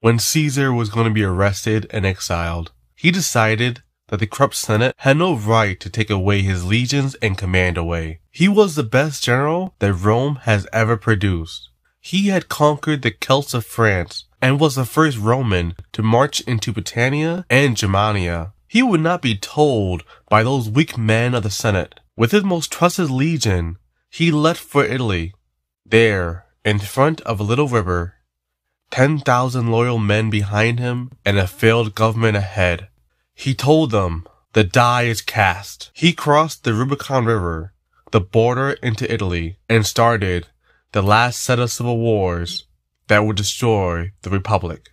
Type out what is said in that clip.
when Caesar was going to be arrested and exiled. He decided that the corrupt Senate had no right to take away his legions and command away. He was the best general that Rome has ever produced. He had conquered the Celts of France and was the first Roman to march into Britannia and Germania. He would not be told by those weak men of the Senate. With his most trusted legion, he left for Italy. There, in front of a little river, 10,000 loyal men behind him and a failed government ahead. He told them, the die is cast. He crossed the Rubicon River, the border into Italy, and started the last set of civil wars that would destroy the Republic.